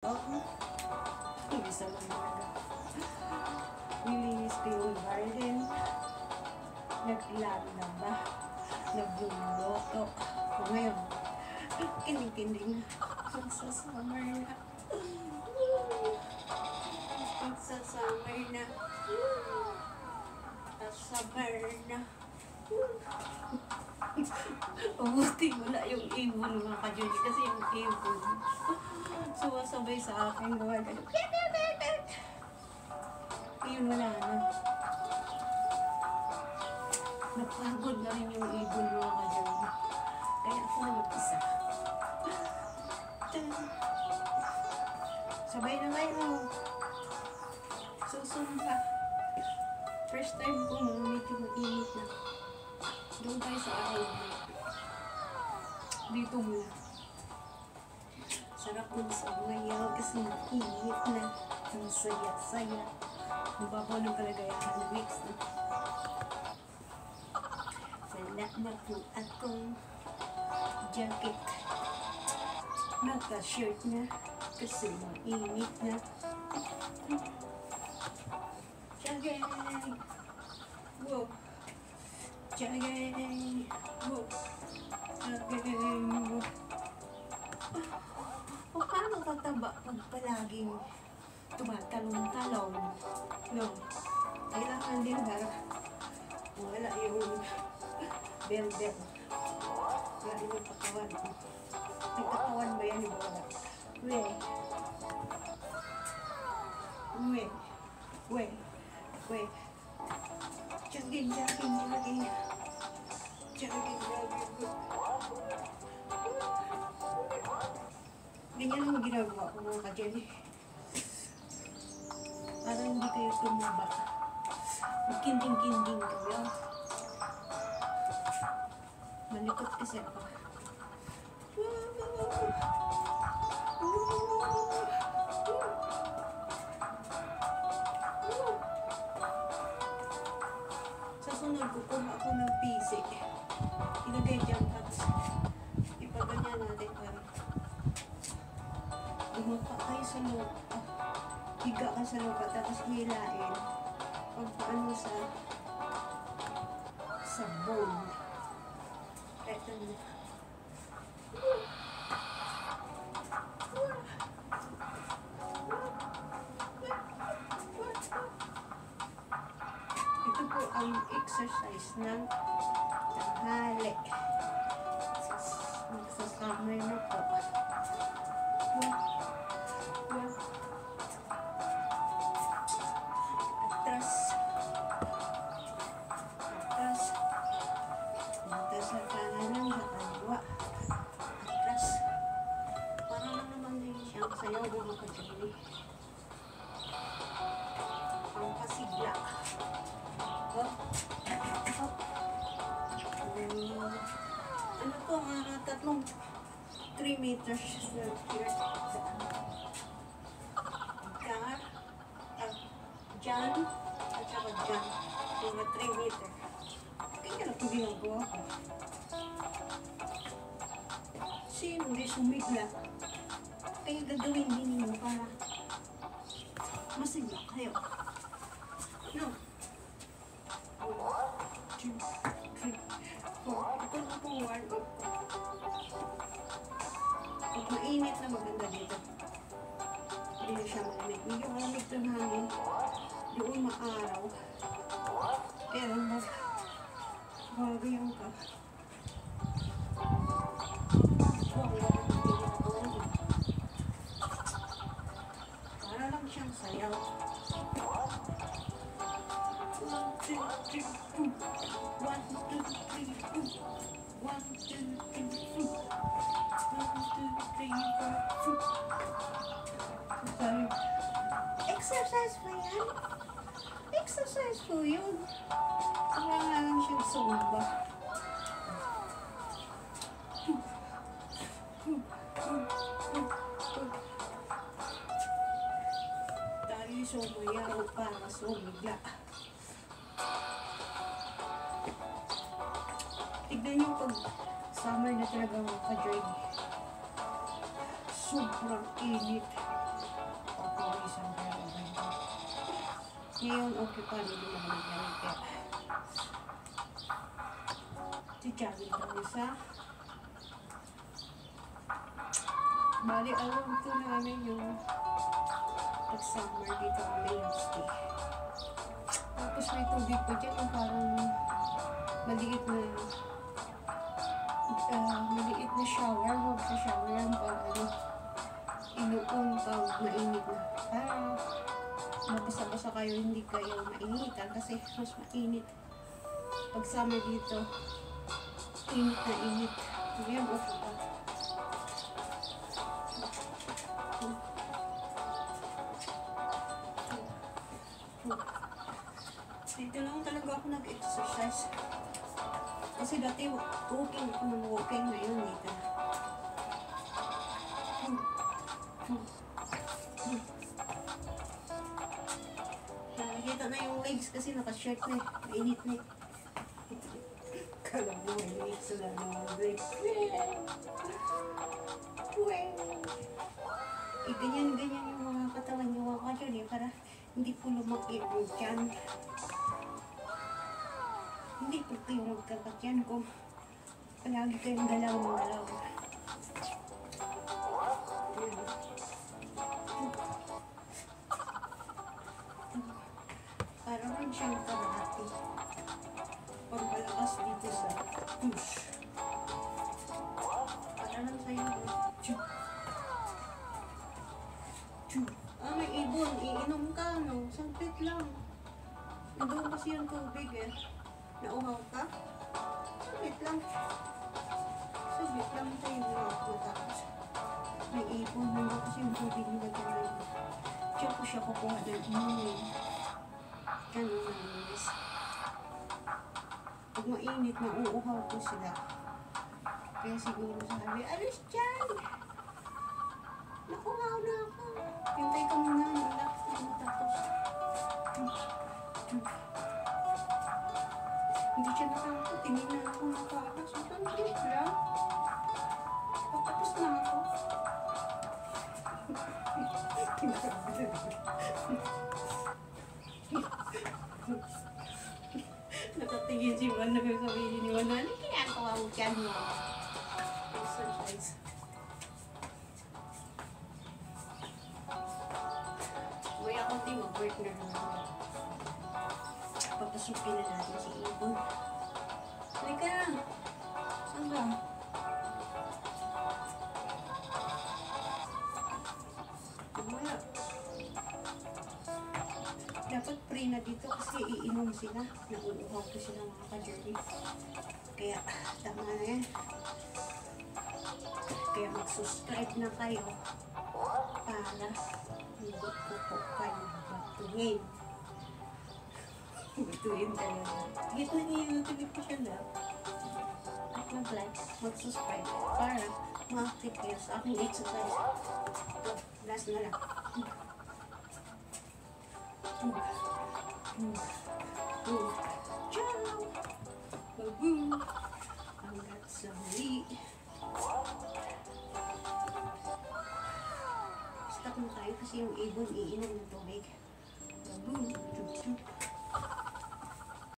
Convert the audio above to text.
Oo. Isa lang talaga. Nilinis ko yung garden. Naglalaba. Nagluluto. O ngayon, kinikinding sa summer na. Sa summer na. Sa summer na. Umuti wala yung ibon mga kajuni kasi yung ibon sumasabay sa akin gawa ganun. Yun wala na. Napagod na rin yung ibon mga kajuni. Kaya ako na mag-isa. Sabay na kayo. Susumpa. First time ko medyo mainit na. Doon tayo sa araw. Dito muna. Sarap ng sabayaw kasi mainit na. Ang saya-saya. Ang babaw ng kalagayahan ng mix na. Wala na po akong jacket. Naka-shirt na kasi mainit na. Jagay! Whoa! Jagay! Whoa! Jagay! O paano tataba pag palaging tumatalong-talong? No. Kailangan din ha. Wala yung bel-bel. Wala yung katawan. May katawan ba yan? Wala. We. We. We. We. Jagin, jagin, jagin. Jagin, jagin. Ganyan ang ginagawa ko mga ka-Jenny. Para hindi kayo tumaba. Magkinding-kinding kayo. Malikot kasi ako. Sa Bumapa kayo sa lupa. Higa ka sa lupa, tapos hilain. Pag paano sa sa bowl. Eto na. Ito po ang exercise ng tanghali. Siyang sayaw mga kajali. Ang pasigla. Hop. Hop. Um, ano to, mga tatlong 3 meters here. Car, uh, John, at saka John. Mga 3 meter. Kaya na ginagawa ko. Sino di sumigla? Kaya gagawin din ninyo para masigla kayo. No. Two, three, four. Ito na po warm up. Pag mainit na maganda dito. Hindi na siya malamig. Medyo malamig ng hangin. Doon maaraw. Pero mag magayaw ka. Exercise pa yan? Exercise po yun. Para nga lang siyang sumba. Tayo sumayaw para sumigla. Tignan niyo pag summer na talaga mga ka-joy. Sobrang init. Ngayon, okay pa, hindi malamig-lamig kaya. Tijagin kami sa Bali, alam ito namin yung pag summer dito kami stay. Tapos may tubig pa dyan, yung parang maliit na ah, maliit na shower, huwag sa shower yan pag ano, inuun pag mainit na. Para mabasa-basa kayo, hindi kayo mainitan kasi mas mainit. Pag summer dito, init na init. Ngayon, okay pa. Dito lang talaga ako nag-exercise. Kasi dati walking ako ng walking ngayon dito. Kasi naka-shirt na eh. Mainit na eh. Kala mo legs na mga legs. Well, eh, ganyan-ganyan yung mga katawan niyo mga dyan eh, para hindi po lumaki ang tiyan. Hindi po kayo magkakatyan kung palagi kayong galaw Rin siyang karate. Pampalakas dito sa push. Para lang sa'yo. Chuk. Chuk. Ah, may ibon. Iinom ka, no? Saglit lang. Nandun kasi yung tubig, eh. Nauhaw ka? Saglit lang. Saglit lang tayo na ako. Tapos, may ibon. Nandun kasi yung tubig nila dyan. Diyan ko siya kukuha ng nauuhaw ko sila. Kaya siguro sabi, alis dyan! Nakuhaw na ako. Hintay ka muna, relax na matapos. Hindi siya natakot. Hindi na ako nakakas. So, sandali lang. Patapos na ako. Nakatingin si Juan. Nagsasabihin ni Juan, ano ginagawa mo dyan mo? Exercise. Uy, ako din, mag-work na naman. Papasukin na natin si Ibon. Halika na. Saan ba? Dito kasi iinom sila. Nauuhaw ko sila mga ka-journey. Kaya, tama na yan. Kaya mag-subscribe na kayo para hindi ko po kayo batuhin. Batuhin talaga. Hit na niyo yung siya na. At mag-like, mag-subscribe para ma-active kayo sa aking exercise. Last na lang. Ciao! Babu! Hanggat sa muli. Stop na tayo kasi yung ibon iinom chup.